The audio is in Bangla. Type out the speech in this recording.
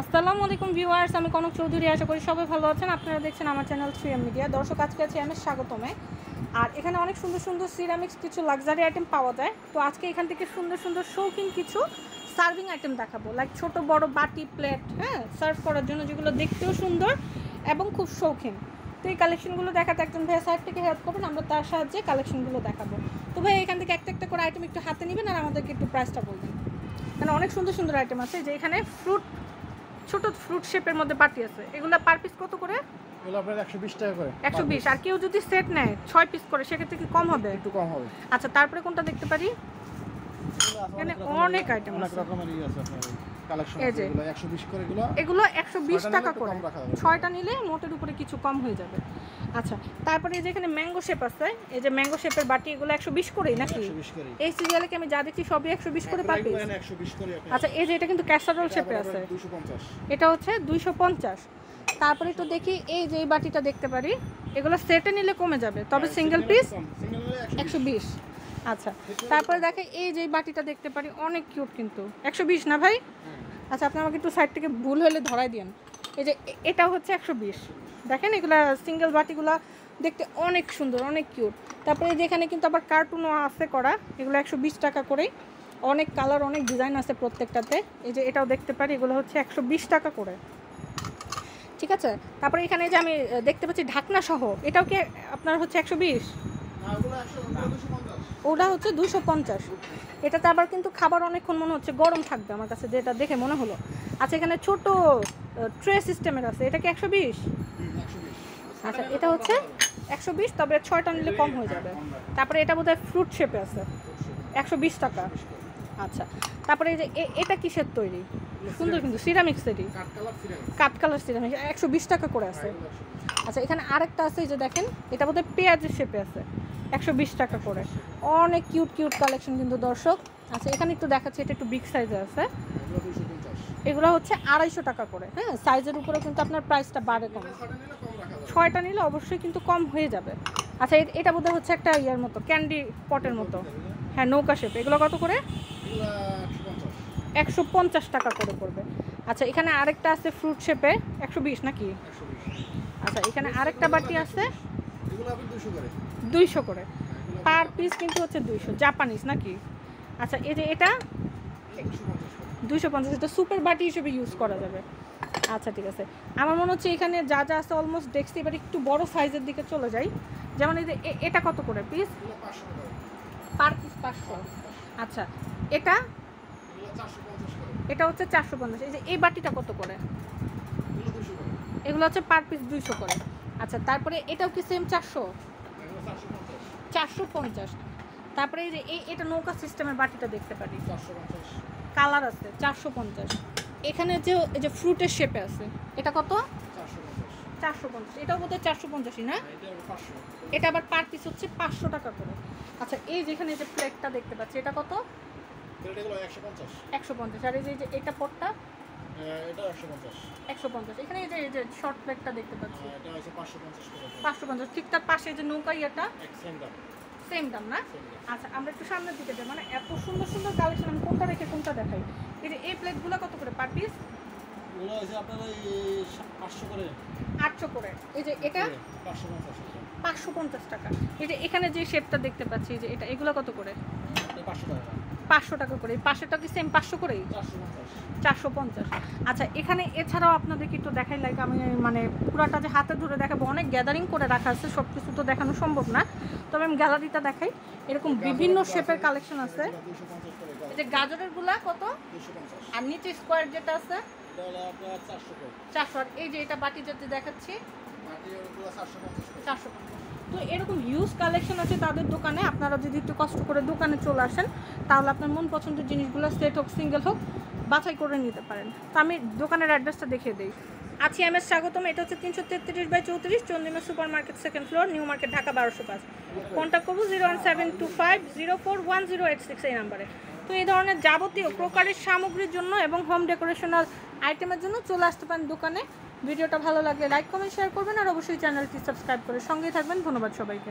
আসসালামু আলাইকুম ভিউয়ার্স, আমি কনক চৌধুরী, আশা করি সবাই ভালো আছেন। আপনারা দেখছেন আমার চ্যানেল থ্রি এম মিডিয়া। দর্শক, আজকে আছে এম স্বাগতমে। আর এখানে অনেক সুন্দর সুন্দর সিরামিক্স কিছু লাক্সারি আইটেম পাওয়া যায়। তো আজকে এখান থেকে সুন্দর সুন্দর শৌখিন কিছু সার্ভিং আইটেম দেখাবো। লাইক ছোট, বড় বাটি প্লেট হ্যাঁ সার্ভ করার জন্য যেগুলো দেখতেও সুন্দর এবং খুব শৌখিন তো এই কালেকশনগুলো দেখাতে একজন ভাইয়া সাইড থেকে হেল্প করবেন, আমরা তার সাহায্যে কালেকশনগুলো দেখাবো। তো ভাই এখান থেকে একটা একটা করে আইটেম একটু হাতে নেবেন আর আমাদেরকে একটু প্রাইসটা বলবেন। মানে অনেক সুন্দর সুন্দর আইটেম আছে, যে এখানে ফ্রুট ছোট ফ্রুট শেপের মধ্যে বাটি আছে। এগুলো পার পিস কত করে? এগুলো আপনার একশো বিশ টাকা করে। একশো বিশ। আর কেউ যদি সেট নেয় ছয় পিস করে সেক্ষেত্রে কি কম হবে? একটু কম হবে। আচ্ছা তারপরে কোনটা দেখতে পারি? এখানে অনেক আইটেম অনেক আছে। রকমের ইয়ে আছে আপনার কালেকশন এগুলো 120 করে টাকা করে। 6টা নিলে মোটের উপরে কিছু কম হয়ে যাবে। আচ্ছা তারপরে এই যে এখানে ম্যাঙ্গো শেপ আছে এই যে ম্যাঙ্গো শেপের বাটি এগুলো 120 করেই নাকি? 120 করে এই সিরিয়ালে কি আমি যা দেখছি সবই 120 করে পার আচ্ছা এই যে এটা কিন্তু ক্যাসারোল শেপে আছে। এটা হচ্ছে 250 তারপরে একটু দেখি এই যে বাটিটা দেখতে পারি এগুলো সেটে নিলে কমে যাবে তবে সিঙ্গেল পিস 120 আচ্ছা তারপরে দেখে এই যে বাটিটা দেখতে পারি, অনেক কিউট কিন্তু। একশো বিশ না ভাই। আচ্ছা আপনি আমাকে একটু সাইড থেকে ভুল হলে ধরাই দিন এই যে এটা হচ্ছে একশো বিশ। দেখেন এগুলা সিঙ্গেল বাটিগুলা দেখতে অনেক সুন্দর, অনেক কিউট তারপরে এই যে এখানে কিন্তু আবার কার্টুনও আছে করা, এগুলো একশো বিশ টাকা করেই। অনেক কালার অনেক ডিজাইন আছে প্রত্যেকটাতে। এই যে এটাও দেখতে পারি, এগুলো হচ্ছে একশো বিশ টাকা করে। ঠিক আছে? তারপরে এখানে যে আমি দেখতে পাচ্ছি ঢাকনা সহ, এটাও কি আপনার হচ্ছে একশো বিশ? ওটা হচ্ছে দুশো পঞ্চাশ। এটাতে আবার কিন্তু খাবার অনেকক্ষণ মনে হচ্ছে গরম থাকবে আমার কাছে, যেটা দেখে মনে হলো। আচ্ছা এখানে ছোট ট্রে সিস্টেমের আছে। এটা কি একশো বিশ। আচ্ছা এটা হচ্ছে একশো বিশ, তবে ছয়টা নিলে কম হয়ে যাবে। তারপরে এটা বোধহয় ফ্রুট শেপে আছে। একশো বিশ টাকা। আচ্ছা তারপরে এই যে এটা কিসের তৈরি? সুন্দর কিন্তু সিরামিক্সেরই কাঠ কালার সিরামিক। কাঠ কালার সিরামিক্স একশো বিশ টাকা করে আছে। আচ্ছা এখানে আরেকটা আছে যে দেখেন, এটা বোধহয় পেঁয়াজের শেপে আছে, একশো বিশ টাকা করে। অনেক কিউট কিউট কালেকশন কিন্তু দর্শক। আচ্ছা এখানে একটু দেখাচ্ছি, এটা একটু বিগ সাইজে আছে। এগুলো হচ্ছে আড়াইশো টাকা করে হ্যাঁ? সাইজের উপরে কিন্তু আপনার প্রাইসটা বাড়ে কম। ছয়টা নিলে অবশ্যই কিন্তু কম হয়ে যাবে। আচ্ছা এটা বোধহয় হচ্ছে একটা ইয়ার মতো ক্যান্ডি পটের মতো। হ্যাঁ নৌকা শেপ এগুলো কত করে? একশো পঞ্চাশ। টাকা করে পড়বে আচ্ছা এখানে আরেকটা আছে ফ্রুট শেপে একশো বিশ নাকি। আচ্ছা এখানে আরেকটা বাটি আছে এগুলো আপনি দুশো করে। দুইশো করে পার পিস কিন্তু হচ্ছে দুইশো জাপানিজ নাকি আচ্ছা এই যে এটা। দুইশো পঞ্চাশ এটা সুপার বাটি হিসেবে ইউজ করা যাবে আচ্ছা ঠিক আছে আমার মনে হচ্ছে এখানে যা যা আছে অলমোস্ট দেখছি এবার একটু বড় সাইজের দিকে চলে যাই যেমন এই যে এটা কত করে পিস। পার পিস পাঁচশো আচ্ছা এটা এগুলো চারশো পঞ্চাশ করে। এটা হচ্ছে চারশো পঞ্চাশ। এই যে এই বাটিটা কত করে? এগুলো হচ্ছে পার পিস দুইশো করে। আচ্ছা তারপরে এটাও কি সেম চারশো? চারশো পঞ্চাশ। তারপরে এই যে এই এটা নৌকা সিস্টেমের বাটিটা দেখতে পারি। কালার আছে চারশো পঞ্চাশ। এখানে যে এই যে ফ্রুটের শেপে আছে এটা কত? চারশো পঞ্চাশ। এটাও বোধহয় চারশো পঞ্চাশই না? এটা পাঁচশো। এটা আবার পার পিস হচ্ছে পাঁচশো টাকা করে। আচ্ছা এই যেখানে যে প্লেটটা দেখতে পাচ্ছি এটা কত? একশো পঞ্চাশ। আর এই যে- এটা পটটা? হ্যাঁ, একশো পঞ্চাশ। এখানে এই যে এই যে শর্ট প্লেটটা দেখতে পাচ্ছি। হচ্ছে পাঁচশো পঞ্চাশ ঠিক তার পাশে যে নৌকা ইয়েটা সেম দাম। না? আচ্ছা আমরা একটু সামনের দিকে যাই। মানে এত সুন্দর সুন্দর কালেকশন আমি কোনটা রেখে কোনটা দেখাই? এই যে এই প্লেটগুলো কত করে পার পিস আপনার পাঁচশো করে। আটশো করে। এই যে এটা? পাঁচশো পঞ্চাশ পাঁচশো পঞ্চাশ টাকা। এই যে এখানে যে শেপটা দেখতে পাচ্ছি যে এটা এগুলো কত করে? পাঁচশো টাকা। পাঁচশো টাকা করে। পাশেরটা কি সেম পাঁচশো করেই? চারশো পঞ্চাশ। আচ্ছা এখানে এছাড়াও আপনাদেরকে একটু দেখাই লাইক আমি মানে পুরাটা যে হাতে ধরে দেখাবো অনেক গ্যাদারিং করে রাখা আছে সব কিছু তো দেখানো সম্ভব না। তবে আমি গ্যালারিটা দেখাই। এরকম বিভিন্ন শেপের কালেকশন আছে। এই যে গাজরেরগুলা কত? আর নিচে স্কোয়ার যেটা আছে? চারশো। আর এই যে এটা বাটি যেতে দেখাচ্ছি। চারশো তো এরকম হিউজ কালেকশন আছে তাদের দোকানে। আপনারা যদি একটু কষ্ট করে দোকানে চলে আসেন, তাহলে আপনার মন পছন্দের জিনিসগুলো সেট হোক সিঙ্গেল হোক, বাছাই করে নিতে পারেন। তো আমি দোকানের অ্যাড্রেসটা দেখিয়ে দিই। আছি এম এস স্বাগতম, এটা হচ্ছে তিনশো তেত্রিশ বাই চৌত্রিশ Chandima super market second floor new market Dhaka বারোশো পাঁচ। কন্ট্যাক্ট করব zero one seven two five zero four one zero eight six এই নাম্বারে তো এই ধরনের যাবতীয় প্রকারের সামগ্রীর জন্য এবং হোম ডেকোরেশনাল আইটেমের জন্য চলে আসতে পারেন দোকানে। ভিডিওটা ভালো লাগলে লাইক, কমেন্ট, শেয়ার করবেন আর অবশ্যই চ্যানেলটি সাবস্ক্রাইব করে সঙ্গে থাকবেন। ধন্যবাদ সবাইকে।